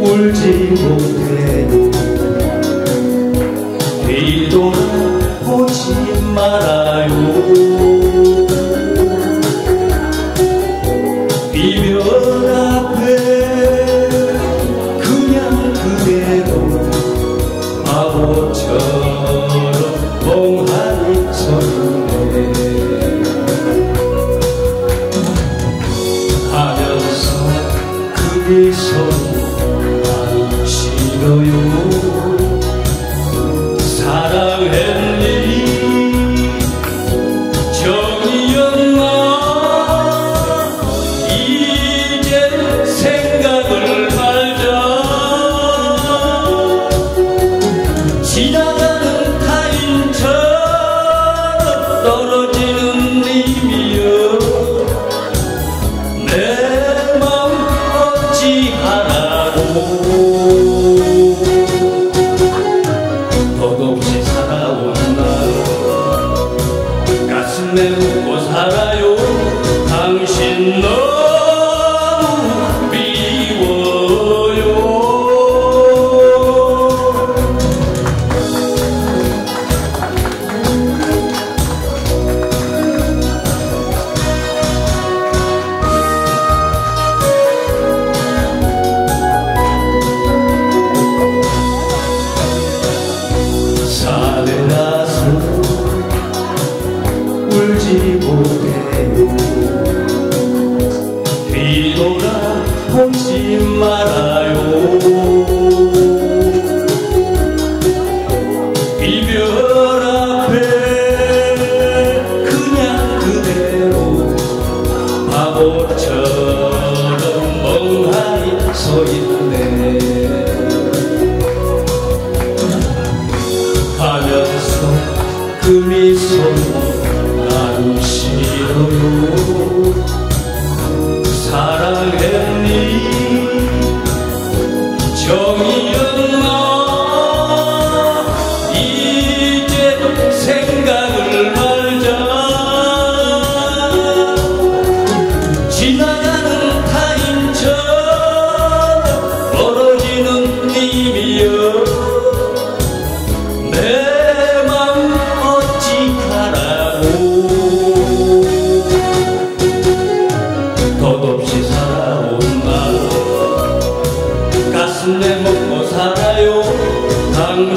울지 못해도 뒤돌아보지 말아요. 이별 앞에 그냥 그대로 바보처럼 싫어요 없이 살아온 날 가슴에 묻고 살아요. 당신 너 뒤돌아 보지 말아요. 이별 앞에 그냥 그대로 바보처럼 멍하니 서 있네. 하면서 그 미소 정이 가슴에 먹고 살아요? 당신 너